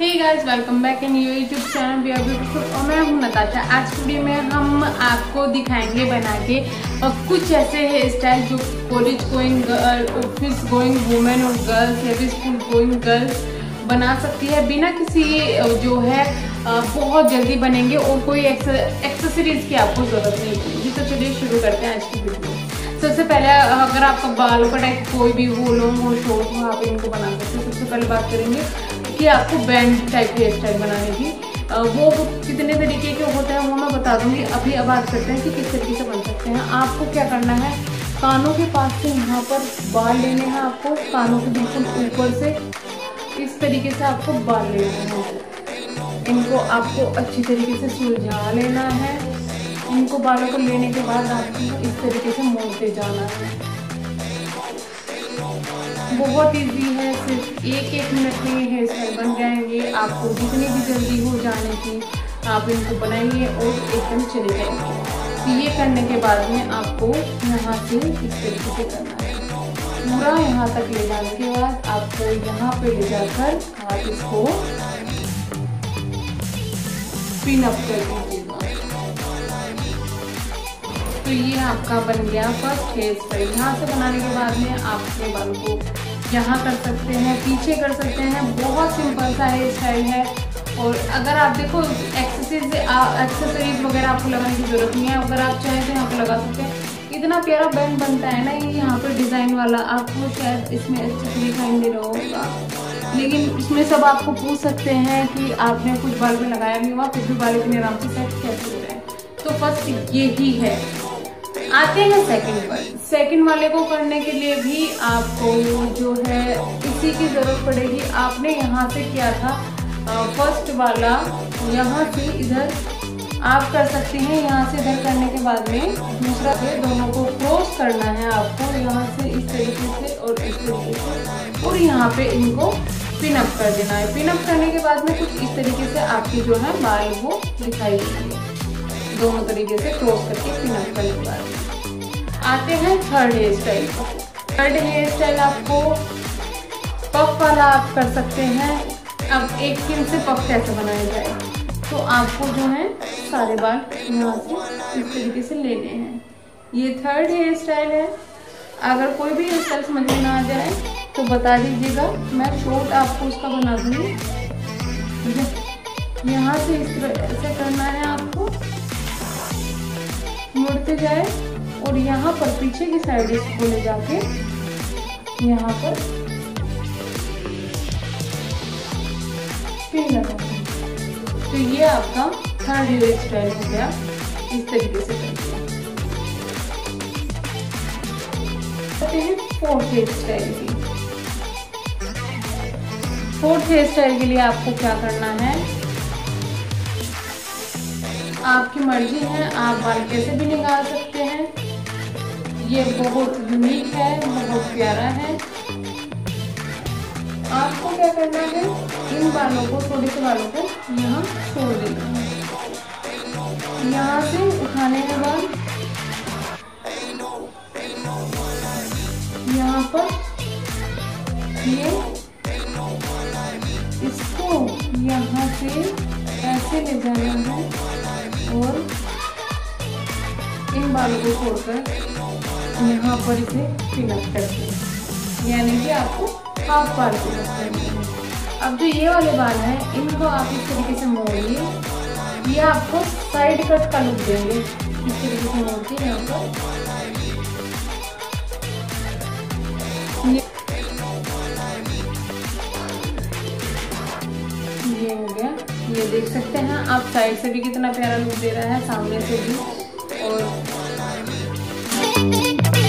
Hey guys welcome back in your YouTube channel we are beautiful और मैं हूँ नताशा। आज वीडियो में हम आपको दिखाएँगे बना के और कुछ ऐसे हेयर स्टाइल जो college going girl office going women और गर्ल्स या स्कूल गोइंग गर्ल्स बना सकती है। बिना किसी जो है बहुत जल्दी बनेंगे और कोई एक्सेसरीज की आपको ज़रूरत नहीं पड़ेगी। तो चलिए शुरू करते हैं आज की वीडियो सबसे पहले अगर आपका बाल का टाइप कोई भी वो लॉन्ग हो शॉर्ट हो, आप इनको बना सकते हैं। सबसे पहले बात करेंगे कि आपको बैंड टाइप की हेयर स्टाइल बनाने की। वो कितने तरीके के होते हैं वो मैं बता दूँगी। अभी अब बात करते हैं कि किस तरीके से बन सकते हैं। आपको क्या करना है? कानों के पास से यहाँ पर बाल लेने हैं आपको। कानों के बिल्कुल ऊपर से इस तरीके से आपको बाल लेने हैं। इनको आपको अच्छी तरीके से सुलझा लेना है। इनको बालों को लेने के बाद आपको इस तरीके से मोड़ते जाना है। बहुत इजी है, सिर्फ़ एक एक मिनट में हेयर स्टाइल बन जाएँगे। आपको जितनी भी जल्दी हो जाने की, आप इनको बनाइए और एकदम चले जाएँगे तो ये करने के बाद में आपको यहाँ से इस तरीके से करना है। पूरा यहाँ तक ले जाने के बाद आपको यहाँ पे ले जाकर आप इसको पिन अप कर तो ये आपका बन गया फ़र्स्ट हेयर स्टाइल यहाँ से बनाने के बाद में आप अपने बाल को यहाँ कर सकते हैं, पीछे कर सकते हैं। बहुत सिंपल सा हेयर स्टाइल है। और अगर आप देखो एक्सेसरीज एक्सेसरीज वगैरह आपको लगाने की ज़रूरत नहीं है। अगर आप चाहें तो यहाँ पर लगा सकते हैं। इतना प्यारा बैंड बनता है ना, ये यहाँ पर डिज़ाइन वाला। आपको शायद इसमें अच्छे से दिखाई दे रहा होगा। लेकिन इसमें सब आपको पूछ सकते हैं कि आपने कुछ बाल में लगाया नहीं हुआ, फिर भी बाल इतने आराम से सेट कैसे हो रहे हैं। तो फ़र्स्ट ये ही है। आते हैं सेकंड पर सेकंड वाले को करने के लिए भी आपको जो है, इसी की ज़रूरत पड़ेगी। आपने यहाँ से किया था फ़र्स्ट वाला। यहाँ से इधर आप कर सकते हैं, यहाँ से इधर करने के बाद में दूसरा पे दोनों को क्रॉस करना है आपको। यहाँ से इस तरीके से और इस तरीके से और यहाँ पे इनको पिनअप कर देना है। पिनअप करने के बाद में कुछ इस तरीके से आपकी जो है बाल वो दिखाई देंगे। दोनों तरीके से क्रॉस करके पिनअप करने के बाद आते हैं third hair style third hair style आपको पफ वाला आप कर सकते हैं। अब एक पिन से पफ कैसे बनाया जाए? तो आपको जो है सारे बाल यहाँ से इस तरीके से लेने हैं। ये थर्ड हेयर स्टाइल है। अगर कोई भी हेयर स्टाइल समझ में ना आ जाए तो बता दीजिएगा। मैं शॉर्ट आपको उसका बना दूँगी। यहाँ से इस तरह से करना है आपको। मुड़ते जाए और यहाँ पर पीछे की साइड इसको ले जाके यहाँ पर पिन तो ये आपका थर्ड हेयर स्टाइल हो गया। इस तरीके से करते हैं। फोर्थ हेयर स्टाइल की। फोर्थ हेयर स्टाइल के लिए आपको क्या करना है? आपकी मर्ज़ी है, आप बाल कैसे भी निकाल सकते हैं। ये बहुत यूनिक है, बहुत प्यारा है। आपको क्या करना है, इन बालों को, थोड़े से बालों को यहाँ छोड़ देना है। यहाँ से उठाने के बाद यहाँ पर ये बालों को छोड़कर यहाँ पर इसे फिलअप करते हैं यानी कि आपको हाफ़ बाल फिलअप करने हैं अब जो ये वाले बाल हैं, इनको आप इस तरीके से मोड़िए। ये आपको साइड कट का लुक देंगे। इस तरीके से मोड़ के यहाँ पर। ये ये देख सकते हैं आप साइड से भी कितना प्यारा लुक दे रहा है, सामने से भी। और Thank you.